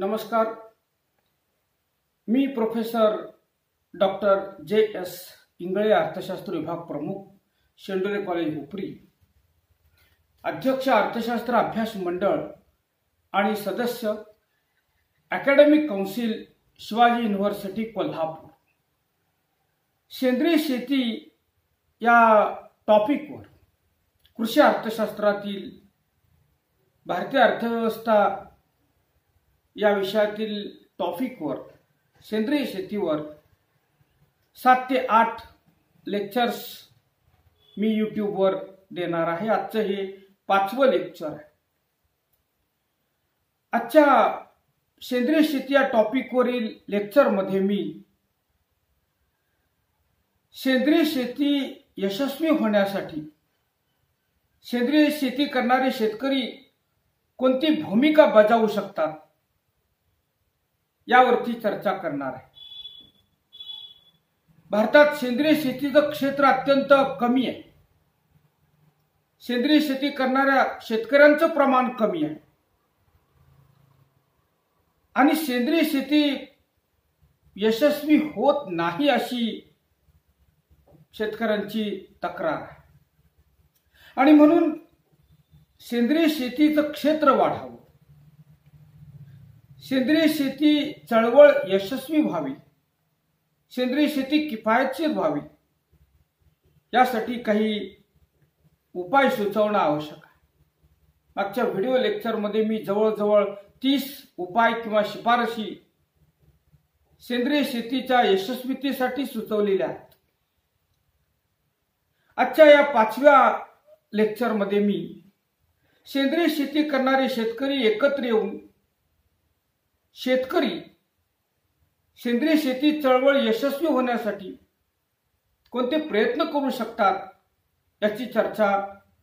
नमस्कार. मी professor doctor J S Ingale अर्थशास्त्र विभाग प्रमुख शेंडोले कॉलेज उपरी अध्यक्ष अर्थशास्त्र अभ्यास मंडळ आणि सदस्य academic council Shivaji university Kolhapur. सेंद्रिय शेती या टॉपिकवर कृषी अर्थशास्त्रातील भारतीय अर्थव्यवस्था या विषयातील टॉपिकवर सेंद्रिय शेतीवर सात ते आठ लेक्चर्स मी यूट्यूबवर देणार आहे. आजचं हे पाचवं लेक्चर आहे. आजच्या सेंद्रिय शेती या टॉपिकवरील लेक्चरमध्ये मी सेंद्रिय शेती यशस्वी होण्यासाठी सेंद्रिय शेती करणारे शेतकरी कोणती भूमिका बजावू शकतात? यावरती चर्चा करणार आहे. भारतात सेंद्रिय शेतीचं क्षेत्र अत्यंत कमी आहे. सेंद्रिय शेती करणाऱ्या शेतकऱ्यांचं प्रमाण कमी आहे. आणि सेंद्रिय शेती यशस्वी होत नाही अशी शेतकऱ्यांची तक्रार आहे. आणि म्हणून सेंद्रिय शेतीचं क्षेत्र वाढावं. सेंद्रिय शेती चळवळ यशस्वी व्हावी. सेंद्रिय शेती किफायतशीर व्हावी. यासाठी काही उपाय सुचवणं आवश्यक आहे. मागच्या व्हिडिओ लेक्चरमध्ये मी जवळजवळ तीस उपाय किंवा शिफारशी सेंद्रिय शेतीच्या यशस्वीतेसाठी सुचवलेल्या आहेत. आजच्या या पाचव्या लेक्चरमध्ये मी सेंद्रिय शेती करणारे शेतकरी एकत्र येऊन शेतकरी सेंद्रिय शेती चळवळ यशस्वी होण्यासाठी कोणते प्रयत्न करू शकतात याची चर्चा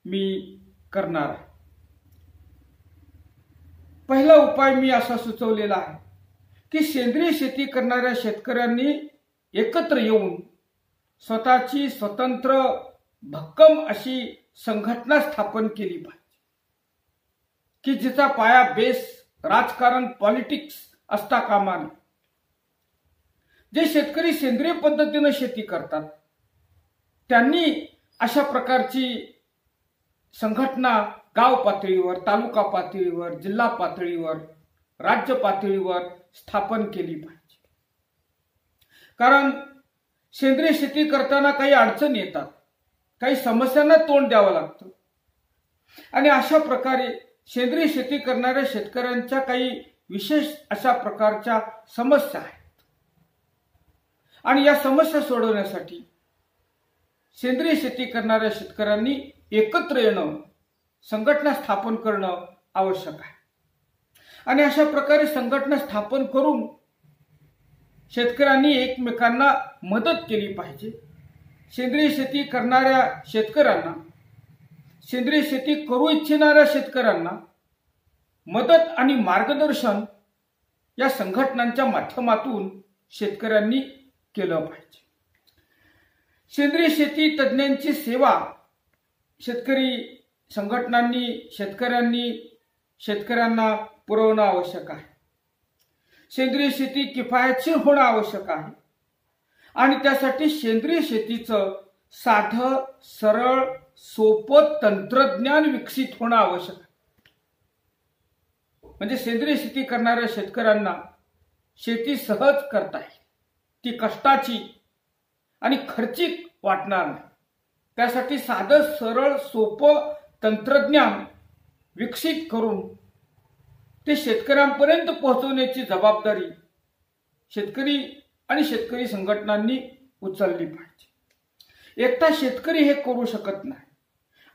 मी करणार पहिला उपाय मी असा सुचवलेला आहे की सेंद्रिय शेती करणाऱ्या शेतकऱ्यांनी एकत्र येऊन स्वतःची स्वतंत्र भक्कम अशी संघटना स्थापन केली पाहिजे की जिचा पाया बेस राजकारण पॉलिटिक्स असता कामा नये जे शेतकरी सेंद्रिय पद्धतीनं शेती करतात त्यांनी अशा प्रकारची संघटना गाव पातळीवर तालुका पातळीवर जिल्हा पातळीवर राज्य पातळीवर स्थापन केली पाहिजे. कारण सेंद्रिय शेती करताना काही अडचण येतात काही समस्यांना तोंड द्यावं लागतं. आणि अशा प्रकारे सेंद्रिय शेती करणाऱ्या शेतकऱ्यांच्या काही विशेष अशा प्रकारच्या समस्या आहेत. आणि या समस्या सोडवण्यासाठी सेंद्रिय शेती करणाऱ्या शेतकऱ्यांनी एकत्र येणं संघटना स्थापन करणं आवश्यक आहे. आणि अशा प्रकारे संघटना स्थापन करून शेतकऱ्यांनी एकमेकांना मदत केली पाहिजे. सेंद्रिय शेती करणाऱ्या शेतकऱ्यांना सेंद्रिय शेती करू इच्छिणाऱ्या शेतकऱ्यांना मदत आणि मार्गदर्शन या संघटनांच्या माध्यमातून शेतकऱ्यांनी केलं पाहिजे. सेंद्रिय शेती तज्ज्ञांची सेवा शेतकरी संघटनांनी शेतकऱ्यांनी शेतकऱ्यांना पुरवणं आवश्यक आहे. सेंद्रिय शेती किफायतशीर होणं आवश्यक आहे. आणि त्यासाठी सेंद्रिय शेतीचं साधं सरळ सोपं तंत्रज्ञान विकसित होणं आवश्यक आहे. म्हणजे सेंद्रिय शेती करणाऱ्या शेतकऱ्यांना शेती सहज करता येईल. ती कष्टाची आणि खर्चिक वाटणार नाही. त्यासाठी साधं सरळ सोपं तंत्रज्ञान विकसित करून ते शेतकऱ्यांपर्यंत पोहोचवण्याची जबाबदारी शेतकरी आणि शेतकरी संघटनांनी उचलली पाहिजे. एकटा शेतकरी हे करू शकत नाही.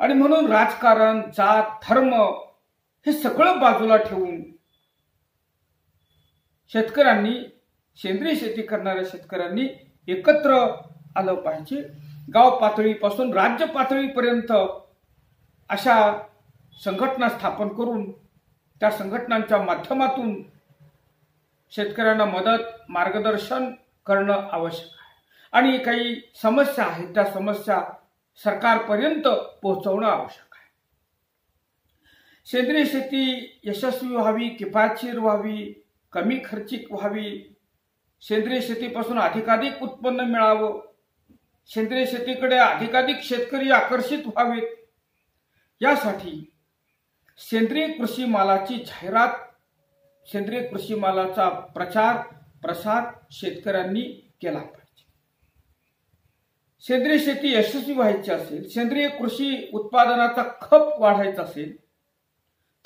आणि म्हणून राजकारण जात धर्म हे सगळं बाजूला ठेवून शेतकऱ्यांनी सेंद्रिय शेती करणाऱ्या शेतकऱ्यांनी एकत्र आलं पाहिजे. गाव पातळीपासून राज्य पातळीपर्यंत अशा संघटना स्थापन करून त्या संघटनांच्या माध्यमातून शेतकऱ्यांना मदत मार्गदर्शन करणं आवश्यक आहे. आणि काही समस्या आहेत त्या समस्या सरकारपर्यंत पोहोचवणं आवश्यक आहे. सेंद्रिय शेती यशस्वी व्हावी किफायतशीर व्हावी कमी खर्चिक व्हावी सेंद्रिय शेतीपासून अधिकाधिक उत्पन्न मिळावं सेंद्रिय शेतीकडे अधिकाधिक शेतकरी आकर्षित व्हावेत यासाठी सेंद्रिय कृषी मालाची जाहिरात सेंद्रिय कृषी मालाचा प्रचार प्रसार शेतकऱ्यांनी केला पाहिजे. सेंद्रिय शेती यशस्वी व्हायची असेल सेंद्रिय कृषी उत्पादनाचा खप वाढायचा असेल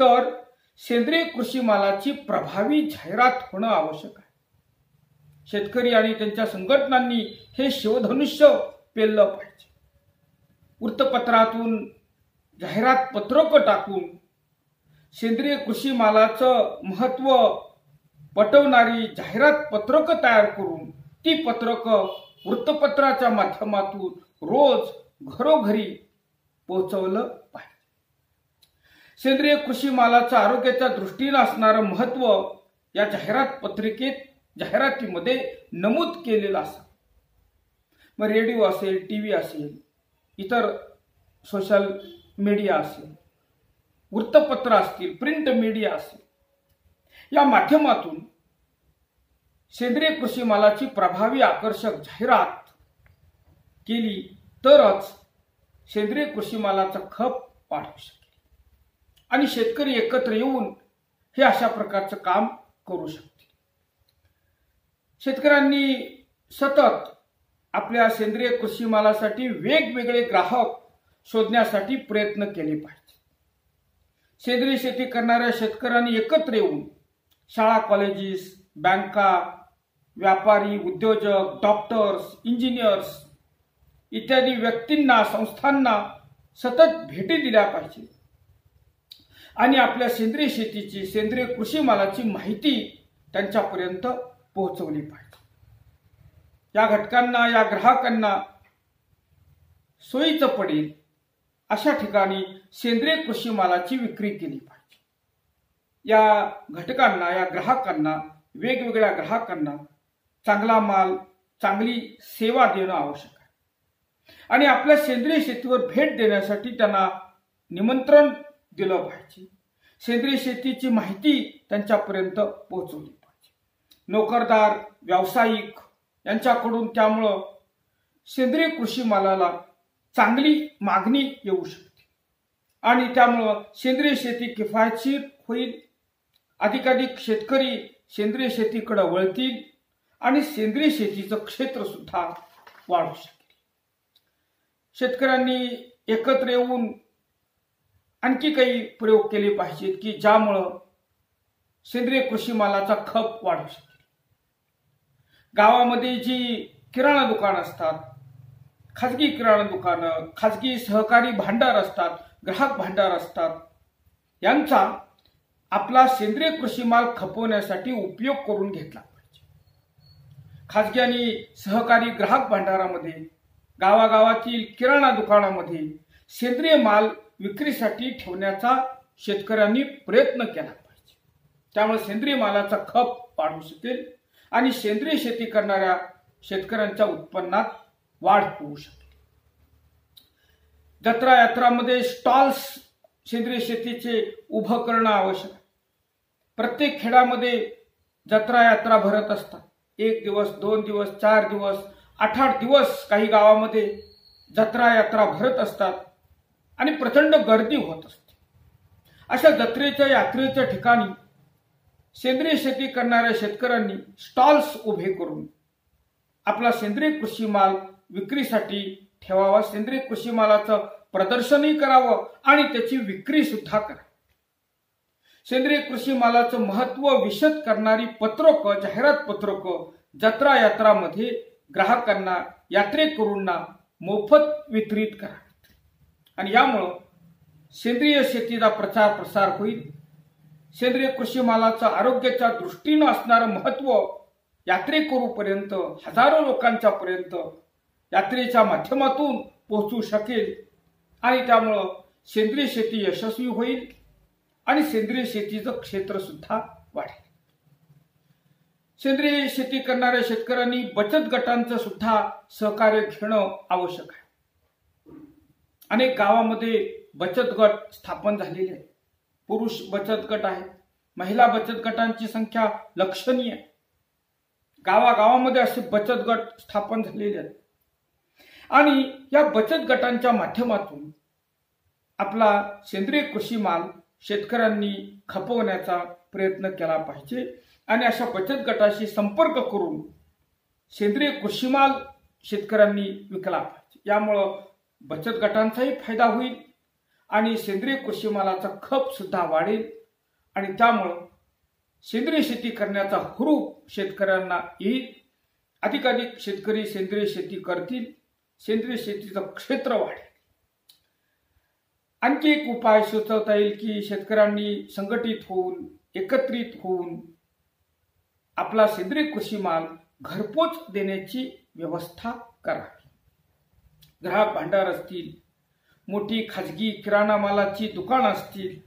तर सेंद्रिय कृषी मालाची प्रभावी जाहिरात होणं आवश्यक आहे. शेतकरी आणि त्यांच्या संघटनांनी हे शिवधनुष्य पेललं पाहिजे. वृत्तपत्रातून जाहिरात पत्रक टाकून सेंद्रिय कृषी मालाचं महत्त्व पटवणारी जाहिरात पत्रक तयार करून ती पत्रकं वृत्तपत्राच्या माध्यमातून रोज घरोघरी पोहोचवलं पाहिजे. सेंद्रिय कृषी मालाचं आरोग्याच्या दृष्टीनं असणारं महत्त्व या जाहिरात पत्रिकेत जाहिरातीमध्ये नमूद केलेलं असं मग रेडिओ असेल टी व्ही असेल इतर सोशल मीडिया असेल वृत्तपत्र असतील प्रिंट मीडिया असेल या माध्यमातून सेंद्रिय कृषी मालाची प्रभावी आकर्षक जाहिरात केली तरच सेंद्रिय कृषी मालाचा खप वाढू शकेल. आणि शेतकरी एकत्र येऊन हे अशा प्रकारचं काम करू शकतील. शेतकऱ्यांनी सतत आपल्या सेंद्रिय कृषी मालासाठी वेगवेगळे ग्राहक शोधण्यासाठी प्रयत्न केले पाहिजे सेंद्रिय शेती करणाऱ्या शेतकऱ्यांनी एकत्र येऊन शाळा कॉलेजेस बँका व्यापारी उद्योजक डॉक्टर्स इंजिनियर्स इत्यादी व्यक्तींना संस्थांना सतत भेटी दिल्या पाहिजे. आणि आपल्या सेंद्रिय शेतीची सेंद्रिय कृषी मालाची माहिती त्यांच्यापर्यंत पोहोचवली पाहिजे. या घटकांना या ग्राहकांना सोयीचं पडेल अशा ठिकाणी सेंद्रिय कृषी मालाची विक्री केली पाहिजे. या घटकांना या ग्राहकांना वेगवेगळ्या ग्राहकांना चांगला माल चांगली सेवा देणं आवश्यक आहे. आणि आपल्या सेंद्रिय शेतीवर भेट देण्यासाठी त्यांना निमंत्रण दिलं पाहिजे. सेंद्रिय शेतीची माहिती त्यांच्यापर्यंत पोहोचवली पाहिजे. नोकरदार व्यावसायिक यांच्याकडून त्यामुळं सेंद्रिय कृषी मालाला चांगली मागणी येऊ शकते. आणि त्यामुळं सेंद्रिय शेती किफायतशीर होईल. अधिकाधिक शेतकरी सेंद्रिय शेतीकडे वळतील. आणि सेंद्रिय शेतीचं क्षेत्र सुद्धा वाढू शकेल. शेतकऱ्यांनी एकत्र येऊन आणखी काही प्रयोग केले पाहिजेत की ज्यामुळं सेंद्रिय कृषी मालाचा खप वाढू शकेल. गावामध्ये जी किराणा दुकान असतात खाजगी किराणा दुकानं खाजगी सहकारी भांडार असतात ग्राहक भांडार असतात यांचा आपला सेंद्रिय कृषी माल खपवण्यासाठी उपयोग करून घेतला. खाजगी आणि सहकारी ग्राहक भांडारामध्ये गावागावातील किराणा दुकानामध्ये सेंद्रिय माल विक्रीसाठी ठेवण्याचा शेतकऱ्यांनी प्रयत्न केला पाहिजे. त्यामुळे सेंद्रिय मालाचा खप वाढू शकेल आणि सेंद्रिय शेती करणाऱ्या शेतकऱ्यांच्या उत्पन्नात वाढ होऊ शकेल. जत्रा यात्रामध्ये स्टॉल्स सेंद्रिय शेतीचे उभं करणं आवश्यक आहे. प्रत्येक खेळामध्ये जत्रा यात्रा भरत असतात. एक दिवस दोन दिवस चार दिवस आठ आठ दिवस काही गावामध्ये जत्रा यात्रा भरत असतात आणि प्रचंड गर्दी होत असते. अशा जत्रेच्या यात्रेच्या ठिकाणी सेंद्रिय शेती करणाऱ्या शेतकऱ्यांनी स्टॉल्स उभे करून आपला सेंद्रिय कृषी माल विक्रीसाठी ठेवावा सेंद्रिय कृषी मालाचं प्रदर्शनही करावं आणि त्याची विक्री सुद्धा करावी. सेंद्रिय कृषी मालाचं महत्त्व विशद करणारी पत्रक जाहिरात पत्रक जत्रा यात्रामध्ये ग्राहकांना यात्रेकरूंना मोफत वितरित करा आणि यामुळं सेंद्रिय शेतीचा प्रचार प्रसार होईल. सेंद्रिय कृषी मालाचं आरोग्याच्या दृष्टीनं असणारं महत्त्व यात्रेकरूपर्यंत हजारो लोकांच्या पर्यंत यात्रेच्या माध्यमातून पोहोचू शकेल. आणि त्यामुळं सेंद्रिय शेती यशस्वी होईल. आणि सेंद्रिय शेतीचं क्षेत्र सुद्धा वाढेल. सेंद्रिय शेती करणाऱ्या शेतकऱ्यांनी बचत गटांचं सुद्धा सहकार्य घेणं आवश्यक आहे. अनेक गावामध्ये बचत गट स्थापन झालेले आहेत. पुरुष बचत गट आहेत. महिला बचत गटांची संख्या लक्षणीय आहे. गावागावामध्ये असे बचत गट स्थापन झालेले आहेत. आणि या बचत गटांच्या माध्यमातून आपला सेंद्रिय कृषी माल शेतकऱ्यांनी खपवण्याचा प्रयत्न केला पाहिजे. आणि अशा बचत गटाशी संपर्क करून सेंद्रिय कृषीमाल शेतकऱ्यांनी विकला पाहिजे. यामुळं बचत गटांचाही फायदा होईल आणि सेंद्रिय कृषीमालाचा खप सुद्धा वाढेल. आणि त्यामुळं सेंद्रिय शेती करण्याचा हुरूप शेतकऱ्यांना येईल. अधिकाधिक शेतकरी सेंद्रिय शेती करतील. सेंद्रिय शेतीचं क्षेत्र वाढेल. आणखी एक उपाय सुचवता येईल की शेतकऱ्यांनी संघटित होऊन एकत्रित होऊन आपला सेंद्रिय कृषी माल घरपोच देण्याची व्यवस्था करावी ग्राहक भांडार असतील मोठी खाजगी किराणा मालाची दुकानं असतील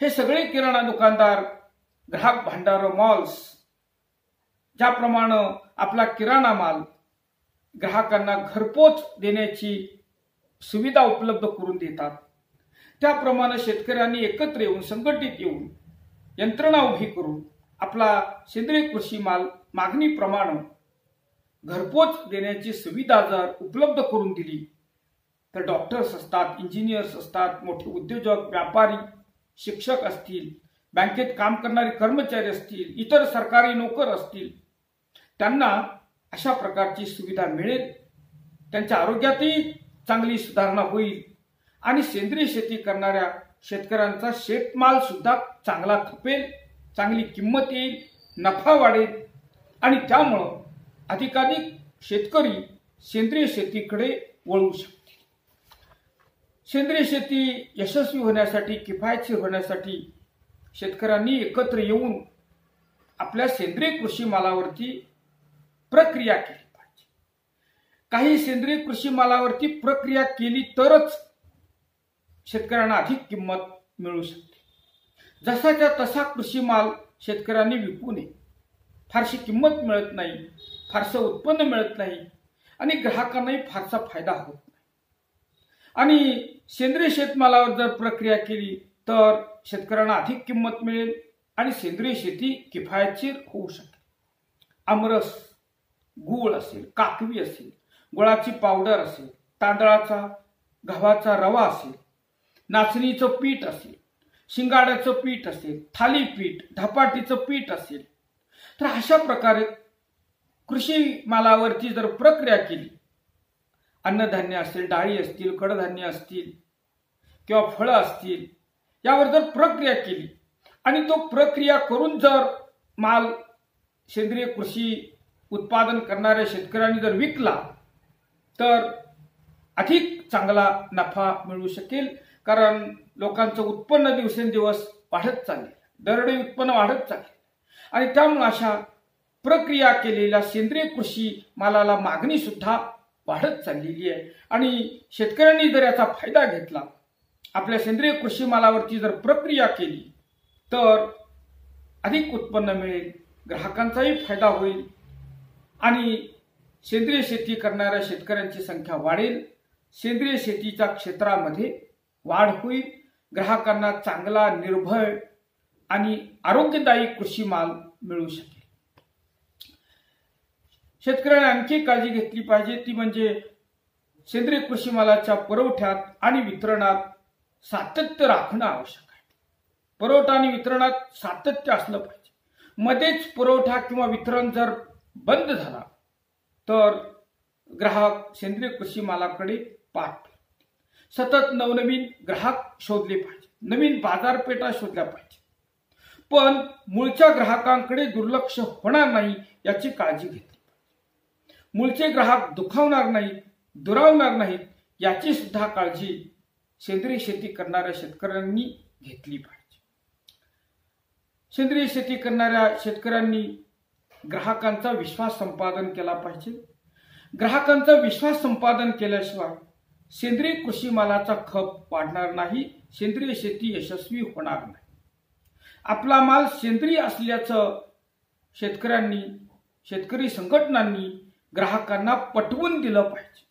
हे सगळे किराणा दुकानदार ग्राहक भांडार मॉल्स ज्याप्रमाणे आपला किराणा माल ग्राहकांना घरपोच देण्याची सुविधा उपलब्ध करून देतात त्याप्रमाणे शेतकऱ्यांनी एकत्र येऊन संघटित येऊन यंत्रणा उभी करून आपला सेंद्रिय कृषी माल मागणीप्रमाणे घरपोच देण्याची सुविधा जर उपलब्ध करून दिली तर डॉक्टर्स असतात इंजिनियर्स असतात मोठे उद्योजक व्यापारी शिक्षक असतील बँकेत काम करणारे कर्मचारी असतील इतर सरकारी नोकर असतील त्यांना अशा प्रकारची सुविधा मिळेल. त्यांच्या आरोग्यातही चांगली सुधारणा होईल. आणि सेंद्रिय शेती करणाऱ्या शेतकऱ्यांचा शेतमाल सुद्धा चांगला खपेल चांगली किंमत येईल नफा वाढेल. आणि त्यामुळं अधिकाधिक शेतकरी सेंद्रिय शेतीकडे वळू शकतील. सेंद्रिय शेती यशस्वी होण्यासाठी किफायतशीर होण्यासाठी शेतकऱ्यांनी एकत्र येऊन आपल्या सेंद्रिय कृषी मालावरती प्रक्रिया केली पाहिजे. काही सेंद्रिय कृषी मालावरती प्रक्रिया केली तरच शेतकऱ्यांना अधिक किंमत मिळू शकते. जसाच्या तसा कृषी माल शेतकऱ्यांनी विकू नये. फारशी किंमत मिळत नाही फारसं उत्पन्न मिळत नाही आणि ग्राहकांनाही फारसा फायदा होत नाही. आणि सेंद्रिय शेतमालावर जर प्रक्रिया केली तर शेतकऱ्यांना अधिक किंमत मिळेल आणि सेंद्रिय शेती किफायतशीर होऊ शकेल. आमरस गूळ असेल काकवी असेल गुळाची पावडर असेल तांदळाचा गव्हाचा रवा असेल नाचणीचं पीठ असेल शिंगाड्याचं पीठ असेल थालीपीठ धपाटीचं पीठ असेल तर अशा प्रकारे कृषी मालावरती जर प्रक्रिया केली अन्नधान्य असेल डाळी असतील कडधान्य असतील किंवा फळं असतील यावर जर प्रक्रिया केली आणि तो प्रक्रिया करून जर माल सेंद्रिय कृषी उत्पादन करणाऱ्या शेतकऱ्यांनी जर विकला तर अधिक चांगला नफा मिळू शकेल. कारण लोकांचं उत्पन्न दिवसेंदिवस वाढत चालले दरडोई उत्पन्न वाढत चालले आणि त्यामुळे अशा प्रक्रिया केलेल्या सेंद्रिय कृषी मालाला मागणी सुद्धा वाढत चाललेली आहे. आणि शेतकऱ्यांनी जर याचा फायदा घेतला आपल्या सेंद्रिय कृषी मालावरची जर प्रक्रिया केली तर अधिक उत्पन्न मिळेल ग्राहकांचाही फायदा होईल आणि सेंद्रिय शेती करणाऱ्या शेतकऱ्यांची संख्या वाढेल. सेंद्रिय शेतीच्या क्षेत्रामध्ये वाढ होईल. ग्राहकांना चांगला निर्भय आणि आरोग्यदायी कृषी माल मिळू शकेल. शेतकऱ्यांनी आणखी काळजी घेतली पाहिजे. ती म्हणजे सेंद्रिय कृषी मालाच्या पुरवठ्यात आणि वितरणात सातत्य राखणं आवश्यक आहे. पुरवठा आणि वितरणात सातत्य असलं पाहिजे. मध्येच पुरवठा किंवा वितरण जर बंद झाला तर ग्राहक सेंद्रिय कृषी मालाकडे पाठ सतत नवनवीन ग्राहक शोधले पाहिजे. नवीन बाजारपेठा शोधल्या पाहिजे. पण मूळच्या ग्राहकांकडे दुर्लक्ष होणार नाही याची काळजी घेतली पाहिजे. मूळचे ग्राहक दुखावणार नाही दुरावणार नाहीत याची सुद्धा काळजी सेंद्रिय शेती करणाऱ्या शेतकऱ्यांनी घेतली पाहिजे. सेंद्रिय शेती करणाऱ्या शेतकऱ्यांनी ग्राहकांचा विश्वास संपादन केला पाहिजे. ग्राहकांचा विश्वास संपादन केल्याशिवाय सेंद्रिय कृषी मालाचा खप वाढणार नाही सेंद्रिय शेती यशस्वी होणार नाही. आपला माल सेंद्रिय असल्याचं शेतकऱ्यांनी शेतकरी संघटनांनी ग्राहकांना पटवून दिलं पाहिजे.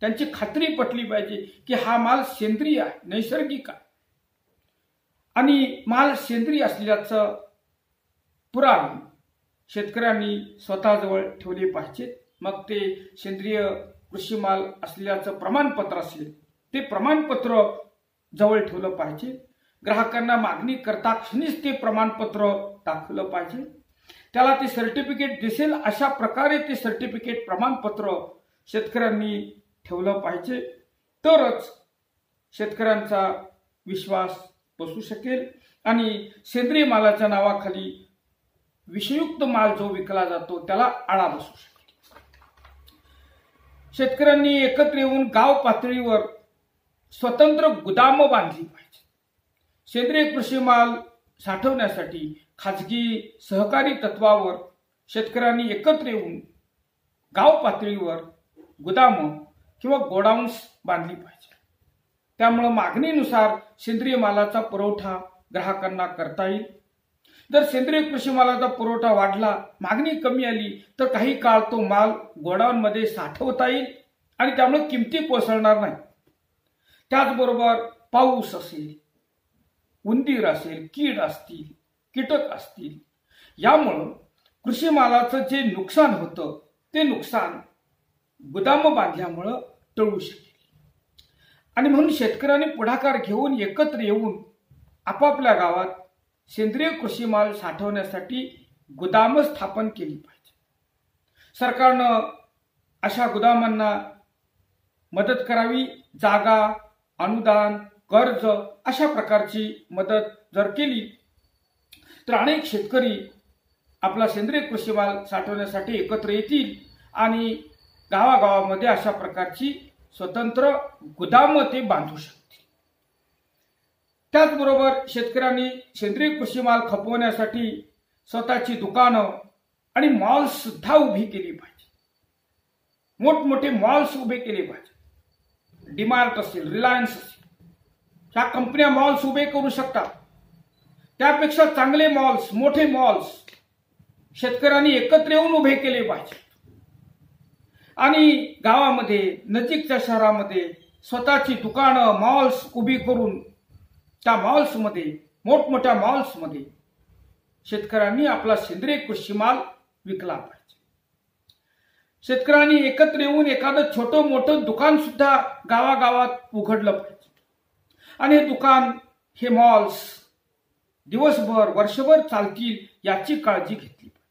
त्यांची खात्री पटली पाहिजे की हा माल सेंद्रिय आहे नैसर्गिक आहे. आणि माल सेंद्रिय असल्याचं पुराण शेतकऱ्यांनी स्वतःजवळ ठेवले पाहिजेत मग ते सेंद्रिय कृषी माल असल्याचं प्रमाणपत्र असेल ते प्रमाणपत्र जवळ ठेवलं पाहिजे. ग्राहकांना मागणी करता क्षणीच ते प्रमाणपत्र दाखवलं पाहिजे. त्याला ते सर्टिफिकेट दिसेल अशा प्रकारे ते सर्टिफिकेट प्रमाणपत्र शेतकऱ्यांनी ठेवलं पाहिजे. तरच शेतकऱ्यांचा विश्वास बसू शकेल आणि सेंद्रिय मालाच्या नावाखाली विषयुक्त माल जो विकला जातो त्याला आळा बसू शकेल. शेतकऱ्यांनी एकत्र येऊन गाव पातळीवर स्वतंत्र गुदाम बांधली पाहिजे. सेंद्रिय कृषी माल साठवण्यासाठी खाजगी सहकारी तत्वावर शेतकऱ्यांनी एकत्र येऊन गाव पातळीवर गुदाम किंवा गोडाऊन्स बांधली पाहिजे. त्यामुळं मागणीनुसार सेंद्रिय मालाचा पुरवठा ग्राहकांना करता येईल. जर सेंद्रिय कृषी मालाचा पुरवठा वाढला मागणी कमी आली तर काही काळ तो माल गोडाऊनमध्ये साठवता येईल आणि त्यामुळे किमती कोसळणार नाही त्याचबरोबर पाऊस असेल उंदीर असेल कीड असतील कीटक असतील यामुळं कृषी मालाचं जे नुकसान होतं ते नुकसान गोदाम बांधल्यामुळं टळू शकेल. आणि म्हणून शेतकऱ्यांनी पुढाकार घेऊन एकत्र येऊन आपापल्या गावात सेंद्रिय कृषी माल साठवण्यासाठी गोदाम स्थापन केली पाहिजे सरकारनं अशा गुदामांना मदत करावी जागा अनुदान कर्ज अशा प्रकारची मदत जर केली तर अनेक शेतकरी आपला सेंद्रिय कृषी माल साठवण्यासाठी एकत्र येतील आणि गावागावामध्ये अशा प्रकारची स्वतंत्र गुदाम ते बांधू शकतील. त्याचबरोबर शेतकऱ्यांनी सेंद्रिय कृषी माल खपवण्यासाठी स्वतःची दुकानं आणि मॉल्स सुद्धा उभी केली पाहिजे. मोठमोठे मॉल्स उभे केले पाहिजे. डिमार्ट असेल रिलायन्स असेल. ह्या कंपन्या मॉल्स उभे करू शकतात त्यापेक्षा चांगले मॉल्स मोठे मॉल्स शेतकऱ्यांनी एकत्र येऊन उभे केले पाहिजे. आणि गावामध्ये नजीकच्या शहरामध्ये स्वतःची दुकानं मॉल्स उभी करून त्या मॉल्समध्ये मोठमोठ्या मॉल्समध्ये शेतकऱ्यांनी आपला सेंद्रिय कृषी माल विकला पाहिजे. शेतकऱ्यांनी एकत्र येऊन एखादं छोटं मोठं दुकान सुद्धा गावागावात उघडलं पाहिजे. आणि हे दुकान हे मॉल्स दिवसभर वर्षभर चालतील याची काळजी घेतली पाहिजे.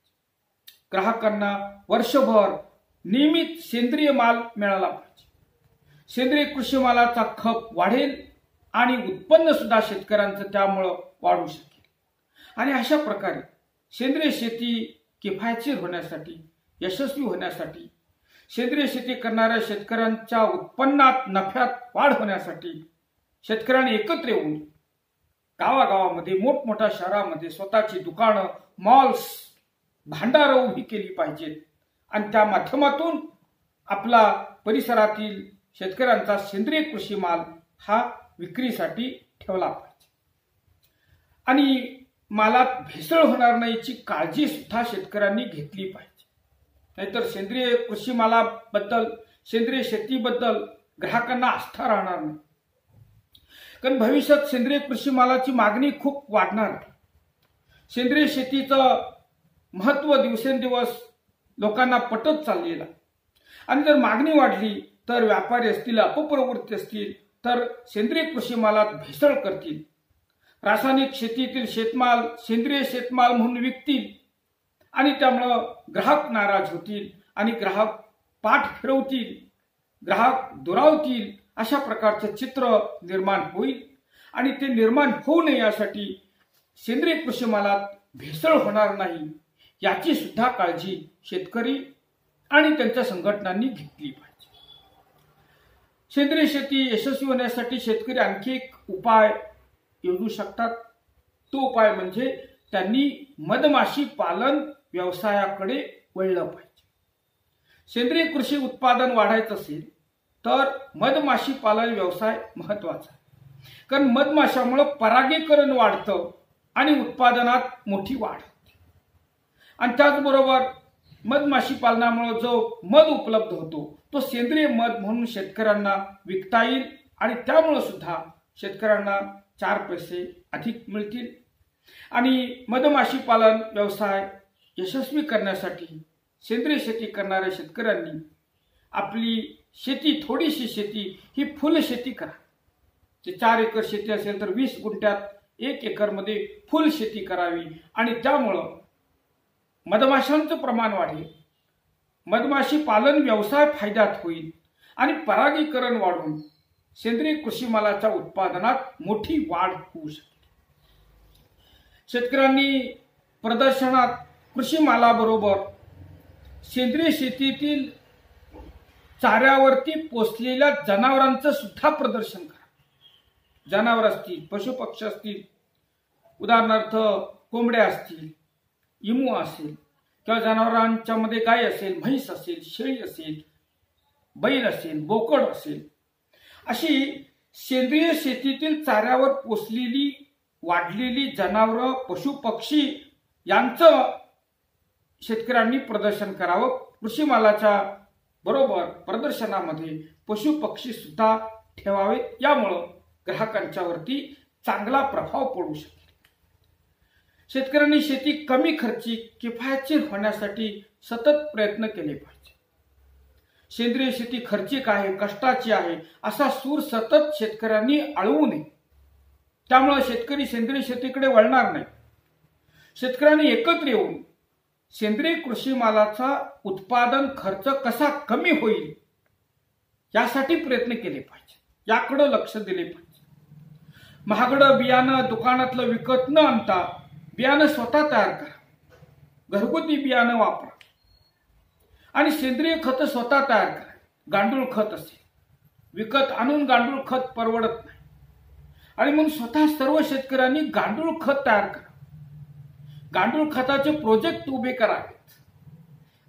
ग्राहकांना वर्षभर नियमित सेंद्रिय माल मिळाला पाहिजे. सेंद्रिय कृषी मालाचा खप वाढेल आणि उत्पन्न सुद्धा शेतकऱ्यांचं त्यामुळं वाढू शकेल. आणि अशा प्रकारे सेंद्रिय शेती किफायतशीर होण्यासाठी यशस्वी होण्यासाठी सेंद्रिय शेती करणाऱ्या शेतकऱ्यांच्या उत्पन्नात नफ्यात वाढ होण्यासाठी शेतकऱ्यांनी एकत्र येऊन गावागावामध्ये मोठमोठ्या शहरामध्ये स्वतःची दुकानं मॉल्स भांडारं उभी केली पाहिजेत. आणि त्या माध्यमातून आपला परिसरातील शेतकऱ्यांचा सेंद्रिय कृषी माल हा विक्रीसाठी ठेवला पाहिजे. आणि मालात भेसळ होणार नाहीची काळजी सुद्धा शेतकऱ्यांनी घेतली पाहिजे. नाहीतर सेंद्रिय कृषी मालाबद्दल सेंद्रिय शेतीबद्दल ग्राहकांना आस्था राहणार नाही. कारण भविष्यात सेंद्रिय कृषी मालाची मागणी खूप वाढणार सेंद्रिय शेतीचं महत्त्व दिवसेंदिवस लोकांना पटत चाललेलं आणि जर मागणी वाढली तर व्यापारी असतील अपप्रवृत्ती असतील तर सेंद्रिय कृषी मालात भेसळ करतील. रासायनिक शेतीतील शेतमाल सेंद्रिय शेतमाल म्हणून विकतील. आणि त्यामुळं ग्राहक नाराज होतील आणि ग्राहक पाठ फिरवतील. ग्राहक दुरावतील अशा प्रकारचं चित्र निर्माण होईल. आणि ते निर्माण होऊ नये यासाठी सेंद्रिय कृषी मालात भेसळ होणार नाही याची सुद्धा काळजी शेतकरी आणि त्यांच्या संघटनांनी घेतली पाहिजे. सेंद्रिय शेती यशस्वी होण्यासाठी शेतकरी आणखी एक उपाय योजू शकतात. तो उपाय म्हणजे त्यांनी मधमाशी पालन व्यवसायाकडे वळलं पाहिजे. सेंद्रिय कृषी उत्पादन वाढायचं असेल तर मधमाशी पालन व्यवसाय महत्त्वाचा आहे. कारण मधमाशामुळे परागीकरण वाढतं आणि उत्पादनात मोठी वाढ होते. आणि त्याचबरोबर मधमाशी पालनामुळे जो मध उपलब्ध होतो तो सेंद्रिय मध म्हणून शेतकऱ्यांना विकता येईल आणि त्यामुळं सुद्धा शेतकऱ्यांना चार पैसे अधिक मिळतील. आणि मधमाशी पालन व्यवसाय यशस्वी करण्यासाठी सेंद्रिय शेती करणाऱ्या शेतकऱ्यांनी आपली शेती थोडीशी शेती ही फुल शेती करा. जे चार एकर शेती असेल तर वीस गुंठ्यात एक एकरमध्ये फुल शेती करावी आणि त्यामुळं मधमाशांचं प्रमाण वाढेल. मधमाशी पालन व्यवसाय फायद्यात होईल आणि परागीकरण वाढून सेंद्रिय कृषी मालाच्या उत्पादनात मोठी वाढ होऊ शकते शेतकऱ्यांनी प्रदर्शनात कृषी मालाबरोबर सेंद्रिय शेतीतील चाऱ्यावरती पोचलेल्या जनावरांचं सुद्धा प्रदर्शन करा. जनावर असतील पशुपक्षी असतील उदाहरणार्थ कोंबड्या असतील इमू असेल किंवा जनावरांच्या मध्ये गाय असेल म्हैस असेल शेळी असेल बैल असेल बोकड असेल. अशी सेंद्रिय शेतीतील चाऱ्यावर पोचलेली वाढलेली जनावरं पशुपक्षी यांचं शेतकऱ्यांनी प्रदर्शन करावं. कृषी मालाच्या बरोबर प्रदर्शनामध्ये पशुपक्षी सुद्धा ठेवावेत यामुळं ग्राहकांच्या वरती चांगला प्रभाव पडू शकेल शेतकऱ्यांनी शेती कमी खर्ची किफायतशीर होण्यासाठी सतत प्रयत्न केले पाहिजे. सेंद्रिय शेती खर्चिक आहे कष्टाची आहे असा सूर सतत शेतकऱ्यांनी आळवू नये. त्यामुळे शेतकरी सेंद्रिय शेतीकडे वळणार नाही. शेतकऱ्यांनी एकत्र येऊन सेंद्रिय कृषी मालाचा उत्पादन खर्च कसा कमी होईल यासाठी प्रयत्न केले पाहिजे. याकडे लक्ष दिले पाहिजे. महागडं बियाणं दुकानातलं विकत न आणता बियाणं स्वतः तयार करा. घरगुती बियाणं वापरा. आणि सेंद्रिय खत स्वतः तयार करा. गांडूळ खत असेल. विकत आणून गांडूळ खत परवडत नाही. आणि म्हणून स्वतः सर्व शेतकऱ्यांनी गांडूळ खत तयार करा. गांडूळ खताचे प्रोजेक्ट उभे करावेत.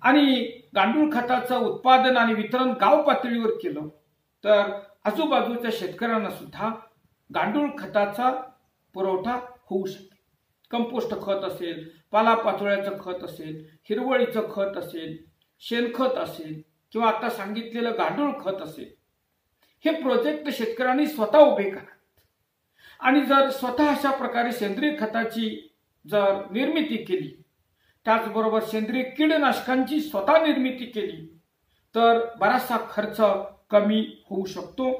आणि गांडूळ खताचं उत्पादन आणि वितरण गाव पातळीवर केलं तर आजूबाजूच्या शेतकऱ्यांना सुद्धा गांडूळ खताचा पुरवठा होऊ शकतो. कंपोस्ट खत असेल पालापाचोळ्याचं खत असेल हिरवळीचं खत असेल शेणखत असेल किंवा आता सांगितलेलं गांडूळ खत असेल हे प्रोजेक्ट शेतकऱ्यांनी स्वतः उभे करा आणि जर स्वतः अशा प्रकारे सेंद्रिय खताची जर निर्मिती केली त्याचबरोबर सेंद्रिय कीडनाशकांची स्वतः निर्मिती केली तर बराचसा खर्च कमी होऊ शकतो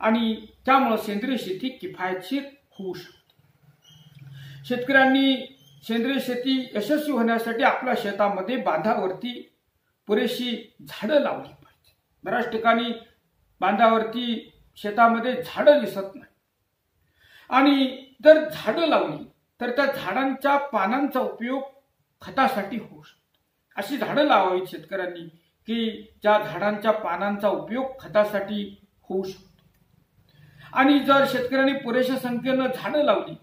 आणि त्यामुळं सेंद्रिय शेती किफायतशीर होऊ शकते. शेतकऱ्यांनी सेंद्रिय शेती यशस्वी होण्यासाठी आपल्या शेतामध्ये बांधावरती पुरेशी झाडं लावली पाहिजे बऱ्याच ठिकाणी बांधावरती शेतामध्ये झाडं दिसत नाही. आणि जर झाडं लावली तर त्या झाडांच्या पानांचा उपयोग खतासाठी होऊ शकतो. अशी झाडं लावावीत शेतकऱ्यांनी की ज्या झाडांच्या पानांचा उपयोग खतासाठी होऊ शकतो. आणि जर शेतकऱ्यांनी पुरेशा संख्येनं झाडं लावली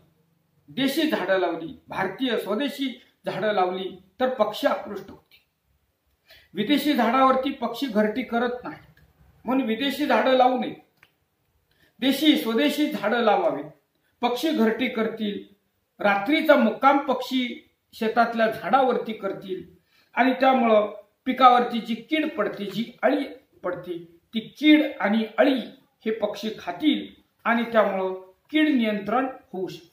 देशी झाडं लावली भारतीय स्वदेशी झाडं लावली तर पक्षी आकृष्ट होतील विदेशी झाडावरती पक्षी घरटी करत नाहीत. म्हणून विदेशी झाडं लावू नये. देशी स्वदेशी झाडं लावावीत. पक्षी घरटी करतील. रात्रीचा मुक्काम पक्षी शेतातल्या झाडावरती करतील. आणि त्यामुळं पिकावरती जी कीड पडते जी अळी पडते ती कीड आणि अळी हे पक्षी खातील आणि त्यामुळं कीड नियंत्रण होऊ शकते.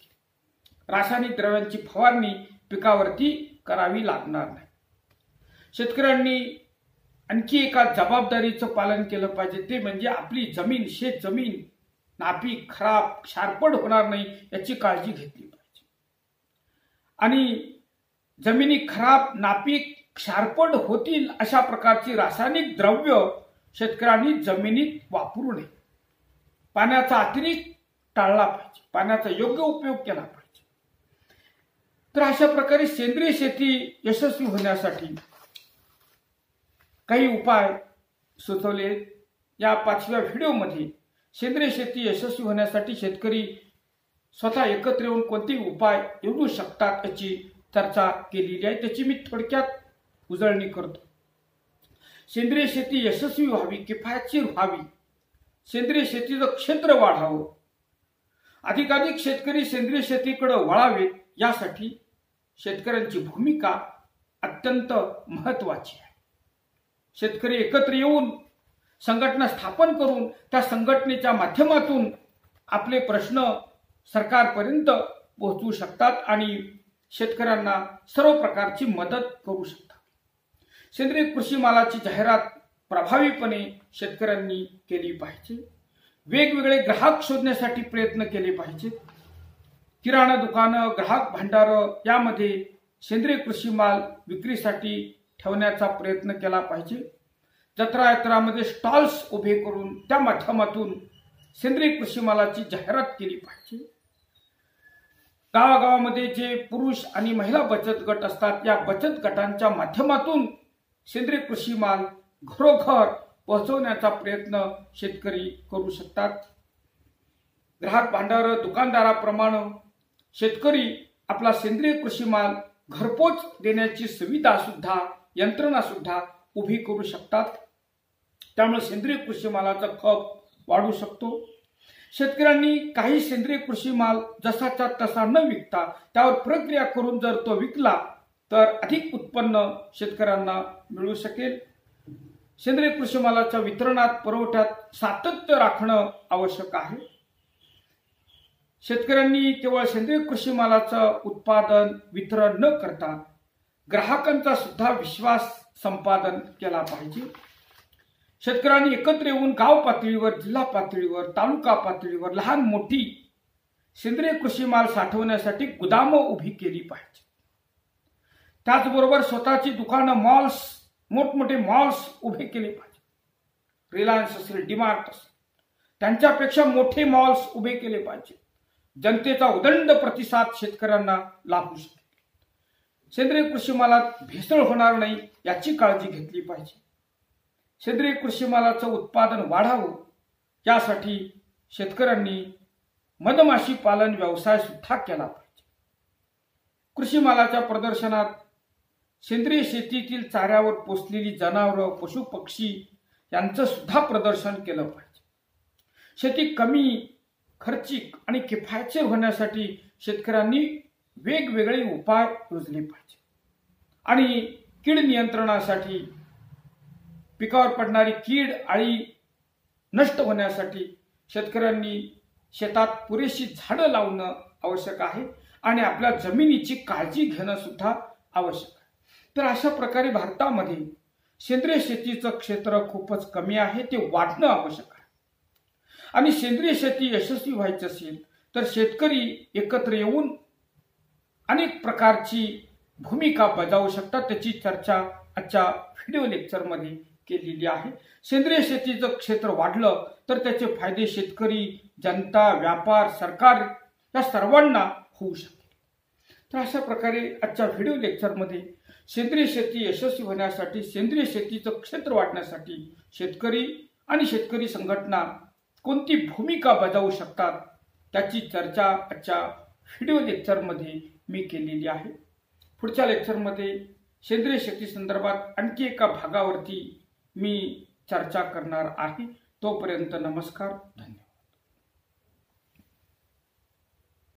रासायनिक द्रव्यांची फवारणी पिकावरती करावी लागणार नाही. शेतकऱ्यांनी आणखी एका जबाबदारीचं पालन केलं पाहिजे. ते म्हणजे आपली जमीन शेत जमीन नापीक खराब क्षारपड होणार नाही याची काळजी घेतली पाहिजे. आणि जमिनी खराब नापीक क्षारपड होतील अशा प्रकारची रासायनिक द्रव्य शेतकऱ्यांनी जमिनीत वापरू नये. पाण्याचा अतिरिक्त टाळला पाहिजे. पाण्याचा योग्य उपयोग केला पाहिजे. तर अशा प्रकारे सेंद्रिय शेती यशस्वी होण्यासाठी काही उपाय सुचवले या पाचव्या व्हिडिओमध्ये सेंद्रिय शेती यशस्वी होण्यासाठी शेतकरी स्वतः एकत्र येऊन कोणते उपाय निवडू शकतात याची चर्चा केलेली आहे. त्याची मी थोडक्यात उजळणी करतो. सेंद्रिय शेती यशस्वी व्हावी किफायतशीर व्हावी सेंद्रिय शेतीचं क्षेत्र वाढावं अधिकाधिक शेतकरी सेंद्रिय शेतीकडे वळावेत यासाठी शेतकऱ्यांची भूमिका अत्यंत महत्वाची आहे. शेतकरी एकत्र येऊन संघटना स्थापन करून त्या संघटनेच्या माध्यमातून आपले प्रश्न सरकारपर्यंत पोहोचवू शकतात आणि शेतकऱ्यांना सर्व प्रकारची मदत करू शकतात. सेंद्रिय कृषी मालाची जाहिरात प्रभावीपणे शेतकऱ्यांनी केली पाहिजे. वेगवेगळे ग्राहक शोधण्यासाठी प्रयत्न केले पाहिजेत. किराणा दुकानं ग्राहक भांडार यामध्ये सेंद्रिय कृषी माल विक्रीसाठी ठेवण्याचा प्रयत्न केला पाहिजे. जत्रा यात्रामध्ये स्टॉल्स उभे करून त्या माध्यमातून सेंद्रिय कृषी मालाची जाहिरात केली पाहिजे. गावागावामध्ये जे पुरुष आणि महिला बचत गट असतात या बचत गटांच्या माध्यमातून सेंद्रिय कृषी माल घरोघर पोहोचवण्याचा प्रयत्न शेतकरी करू शकतात. ग्राहक भांडार दुकानदाराप्रमाणे शेतकरी आपला सेंद्रिय कृषी माल घरपोच देण्याची सुविधा सुद्धा यंत्रणा सुद्धा उभी करू शकतात. त्यामुळे सेंद्रिय कृषी मालाचा खप वाढू शकतो. शेतकऱ्यांनी काही सेंद्रिय कृषी माल जसाचा तसा न विकता त्यावर प्रक्रिया करून जर तो विकला तर अधिक उत्पन्न शेतकऱ्यांना मिळू शकेल. सेंद्रिय कृषी मालाच्या वितरणात पुरवठ्यात सातत्य राखणं आवश्यक आहे. शेतकऱ्यांनी केवळ सेंद्रिय कृषी मालाचं उत्पादन वितरण न करता ग्राहकांचा सुद्धा विश्वास संपादन केला पाहिजे. शेतकऱ्यांनी एकत्र येऊन गाव पातळीवर जिल्हा पातळीवर तालुका पातळीवर लहान मोठी सेंद्रिय कृषी माल साठवण्यासाठी गुदामं उभी केली पाहिजे त्याचबरोबर स्वतःची दुकानं मॉल्स मोठमोठे मॉल्स उभे केले पाहिजे रिलायन्स असेल डिमार्ट असेल त्यांच्यापेक्षा मोठे मॉल्स उभे केले पाहिजे जनतेचा उदंड प्रतिसाद शेतकऱ्यांना लाभू शकेल. सेंद्रिय कृषी मालात भेसळ होणार नाही याची काळजी घेतली पाहिजे. सेंद्रिय कृषी मालाचं उत्पादन वाढावं यासाठी शेतकऱ्यांनी मधमाशी पालन व्यवसाय सुद्धा केला पाहिजे. कृषी मालाच्या प्रदर्शनात सेंद्रिय शेतीतील चाऱ्यावर पोचलेली जनावरं पशुपक्षी यांचं सुद्धा प्रदर्शन केलं पाहिजे. शेती कमी खर्चिक आणि किफायतशीर होण्यासाठी शेतकऱ्यांनी वेगवेगळे उपाय योजले पाहिजे. आणि कीड नियंत्रणासाठी पिकावर पडणारी कीड आळी नष्ट होण्यासाठी शेतकऱ्यांनी शेतात पुरेशी झाडं लावणं आवश्यक आहे आणि आपल्या जमिनीची काळजी घेणं सुद्धा आवश्यक आहे. तर अशा प्रकारे भारतामध्ये सेंद्रिय शेतीचं क्षेत्र खूपच कमी आहे ते वाढणं आवश्यक आहे. आणि सेंद्रिय शेती यशस्वी व्हायची असेल तर शेतकरी एकत्र येऊन अनेक प्रकारची भूमिका बजावू शकतात. त्याची चर्चा आजच्या व्हिडिओ लेक्चरमध्ये केलेली आहे. सेंद्रिय शेतीचं क्षेत्र वाढलं तर त्याचे फायदे शेतकरी जनता व्यापार सरकार या सर्वांना होऊ शकते तर अशा प्रकारे आजच्या व्हिडिओ लेक्चरमध्ये सेंद्रिय शेती यशस्वी होण्यासाठी सेंद्रिय शेतीचं क्षेत्र वाढण्यासाठी शेतकरी आणि शेतकरी संघटना कोणती भूमिका बजावू शकतात त्याची चर्चा आजच्या व्हिडिओ लेक्चरमध्ये मी केलेली आहे. पुढच्या लेक्चरमध्ये सेंद्रिय शेती संदर्भात आणखी एका भागावरती मी चर्चा करणार आहे. तोपर्यंत नमस्कार धन्यवाद.